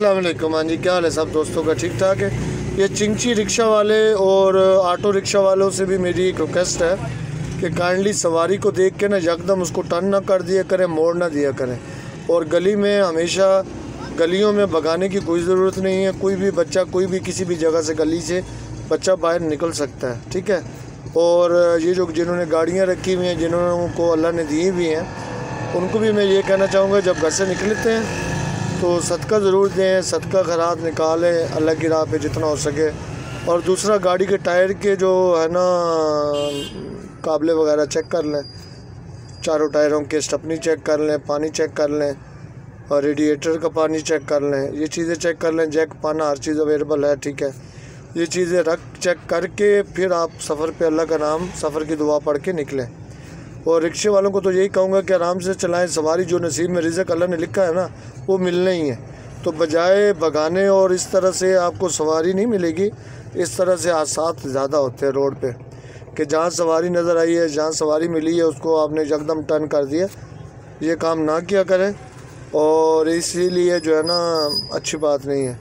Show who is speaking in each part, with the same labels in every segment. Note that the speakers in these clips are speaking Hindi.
Speaker 1: अल्लाम हाँ जी, क्या हाल है सब दोस्तों का? ठीक ठाक है? ये चिंची रिक्शा वाले और ऑटो रिक्शा वालों से भी मेरी एक रिक्वेस्ट है कि काइंडली सवारी को देख के ना यकदम उसको टर्न ना कर दिया करें, मोड़ ना दिया करें। और गली में हमेशा गलियों में भगाने की कोई ज़रूरत नहीं है। कोई भी बच्चा, कोई भी किसी भी जगह से गली से बच्चा बाहर निकल सकता है, ठीक है? और ये जो जिन्होंने गाड़ियाँ रखी हुई हैं, जिन्होंने अल्लाह ने दी हुई हैं, उनको भी मैं ये कहना चाहूँगा, जब घर से निकलते हैं तो सदका ज़रूर दें, सदका खराब निकालें, अल्लाह की राह पे जितना हो सके। और दूसरा, गाड़ी के टायर के जो है ना, काबले वगैरह चेक कर लें। चारों टायरों के स्टपनी चेक कर लें, पानी चेक कर लें, और रेडिएटर का पानी चेक कर लें। ये चीज़ें चेक कर लें, जैक पाना हर चीज़ अवेलेबल है, ठीक है। ये चीज़ें रख, चेक करके फिर आप सफ़र पे अल्लाह का नाम, सफ़र की दुआ पढ़ के निकलें। और रिक्शे वालों को तो यही कहूँगा कि आराम से चलाएँ। सवारी जो नसीब में रिजक अल्लाह ने लिखा है ना, वो मिलना ही है। तो बजाय भगाने और इस तरह से आपको सवारी नहीं मिलेगी, इस तरह से हादसा ज़्यादा होते हैं रोड पे कि जहाँ सवारी नज़र आई है, जहाँ सवारी मिली है, उसको आपने यकदम टर्न कर दिया। ये काम ना किया करें और इसीलिए जो है ना, अच्छी बात नहीं है।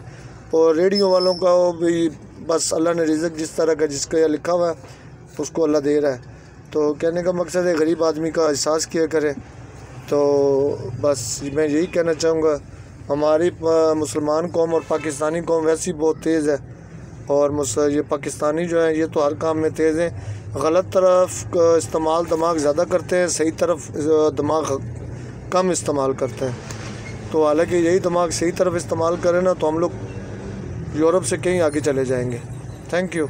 Speaker 1: और रेडियो वालों का भी, बस अल्लाह ने रिजक जिस तरह का जिसका यह लिखा हुआ है, उसको अल्लाह दे रहा है। तो कहने का मकसद है, गरीब आदमी का एहसास किया करें। तो बस मैं यही कहना चाहूँगा, हमारी मुसलमान कौम और पाकिस्तानी कौम वैसी बहुत तेज़ है। और ये पाकिस्तानी जो है, ये तो हर काम में तेज़ हैं। गलत तरफ़ इस्तेमाल दिमाग ज़्यादा करते हैं, सही तरफ़ दिमाग कम इस्तेमाल करते हैं। तो हालाँकि यही दिमाग सही तरफ़ इस्तेमाल करें ना तो हम लोग यूरोप से कहीं आगे चले जाएँगे। Thank you